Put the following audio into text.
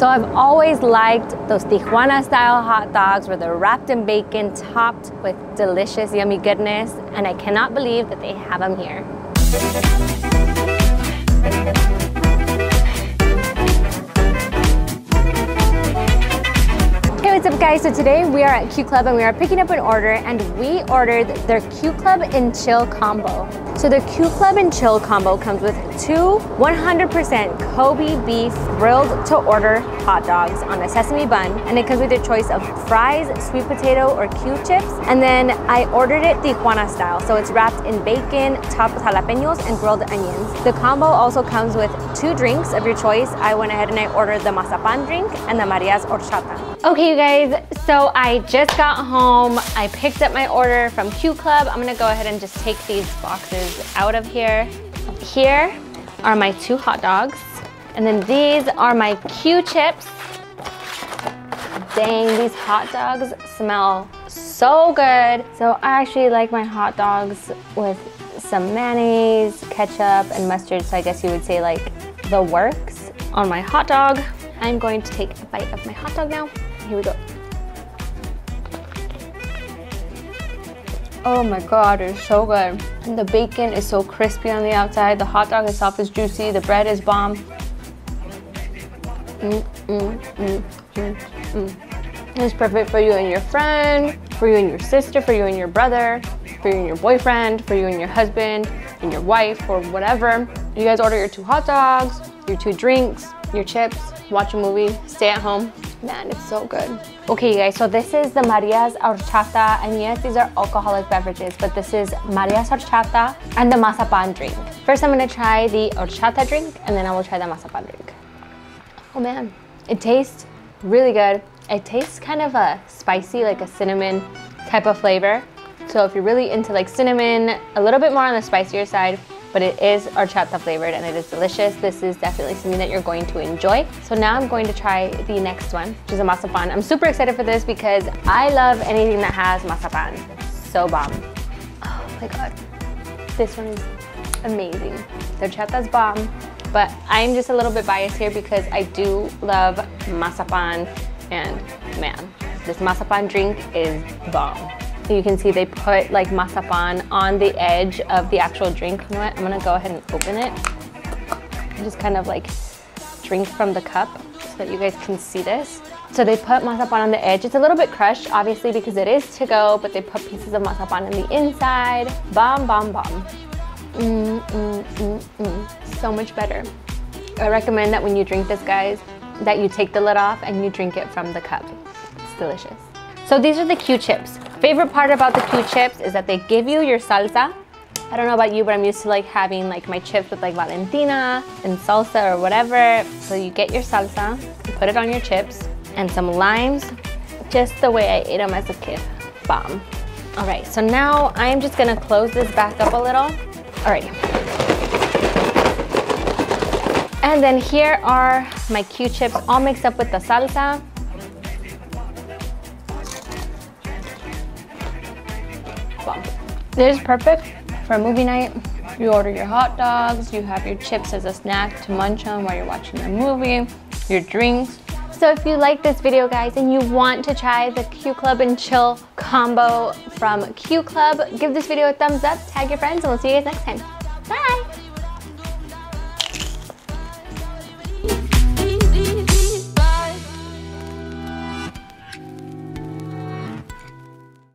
So I've always liked those Tijuana style hot dogs where they're wrapped in bacon, topped with delicious, yummy goodness, and I cannot believe that they have them here. Guys? So today we are at Q Club and we are picking up an order and we ordered their Q Club and Chill combo. So the Q Club and Chill combo comes with two 100% Kobe beef grilled to order hot dogs on a sesame bun. And it comes with your choice of fries, sweet potato, or Q chips. And then I ordered it the Tijuana style. So it's wrapped in bacon, topped with jalapenos, and grilled onions. The combo also comes with two drinks of your choice. I went ahead and I ordered the mazapan drink and the Maria's horchata. Okay, you guys, so I just got home. I picked up my order from Q Club. I'm gonna go ahead and just take these boxes out of here. Here are my two hot dogs. And then these are my Q chips. Dang, these hot dogs smell so good. So I actually like my hot dogs with some mayonnaise, ketchup, and mustard. So I guess you would say like the works on my hot dog. I'm going to take a bite of my hot dog now. Here we go. Oh my god, it's so good. And the bacon is so crispy on the outside. The hot dog itself is juicy. The bread is bomb. Mm, mm, mm, mm, mm. It's perfect for you and your friend, for you and your sister, for you and your brother, for you and your boyfriend, for you and your husband, and your wife, or whatever. You guys order your two hot dogs, your two drinks, your chips, watch a movie, stay at home. Man, it's so good. Okay, you guys, so this is the Maria's horchata, and yes, these are alcoholic beverages, but this is Maria's horchata and the mazapan drink. First, I'm gonna try the horchata drink, and then I will try the mazapan drink. Oh man, it tastes really good. It tastes kind of a spicy, like a cinnamon type of flavor. So if you're really into like cinnamon, a little bit more on the spicier side, but it is horchata flavored and it is delicious. This is definitely something that you're going to enjoy. So now I'm going to try the next one, which is a mazapan. I'm super excited for this because I love anything that has mazapan. So bomb. Oh my God. This one is amazing. The horchata's bomb, but I'm just a little bit biased here because I do love mazapan and man, this mazapan drink is bomb. So you can see they put like mazapan on the edge of the actual drink. You know what? I'm gonna go ahead and open it. And just kind of like drink from the cup so that you guys can see this. So they put mazapan on the edge. It's a little bit crushed, obviously, because it is to go, but they put pieces of mazapan in the inside. Bomb, bomb, bomb. Mm, mm, mm, mm. So much better. I recommend that when you drink this, guys, that you take the lid off and you drink it from the cup. It's delicious. So these are the Q chips. Favorite part about the Q chips is that they give you your salsa. I don't know about you, but I'm used to like having like my chips with like Valentina and salsa or whatever. So you get your salsa, you put it on your chips, and some limes, just the way I ate them as a kid. Bomb. All right, so now I'm just gonna close this back up a little. All right. And then here are my Q chips all mixed up with the salsa. This is perfect for a movie night. You order your hot dogs, you have your chips as a snack to munch on while you're watching the movie, your drinks. So if you like this video guys and you want to try the Q Club and Chill combo from Q Club, give this video a thumbs up, tag your friends, and we'll see you guys next time.